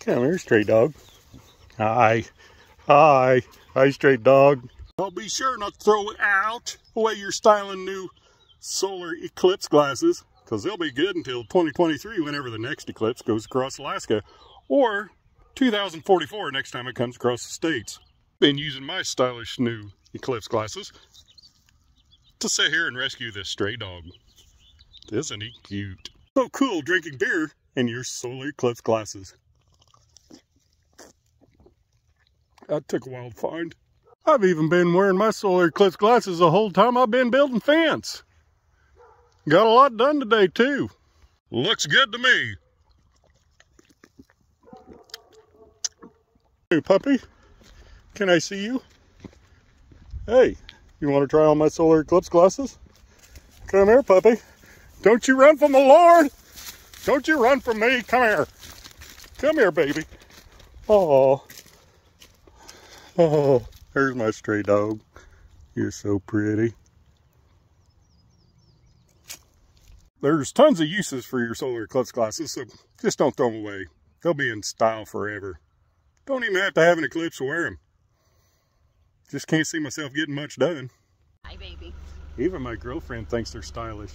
Come here, stray dog. Hi. Hi. Hi, stray dog. I'll be sure not to throw it out away your styling new solar eclipse glasses because they'll be good until 2023 whenever the next eclipse goes across Alaska or 2044 next time it comes across the states. Been using my stylish new eclipse glasses to sit here and rescue this stray dog. Isn't he cute? So cool drinking beer in your solar eclipse glasses. That took a while to find. I've even been wearing my solar eclipse glasses the whole time I've been building fence. Got a lot done today too. Looks good to me. Hey puppy, can I see you? Hey, you want to try on my solar eclipse glasses? Come here puppy. Don't you run from the Lord. Don't you run from me. Come here. Come here baby. Oh. Oh, there's my stray dog. You're so pretty. There's tons of uses for your solar eclipse glasses, so just don't throw them away. They'll be in style forever. Don't even have to have an eclipse to wear them. Just can't see myself getting much done. Hi, baby. Even my girlfriend thinks they're stylish.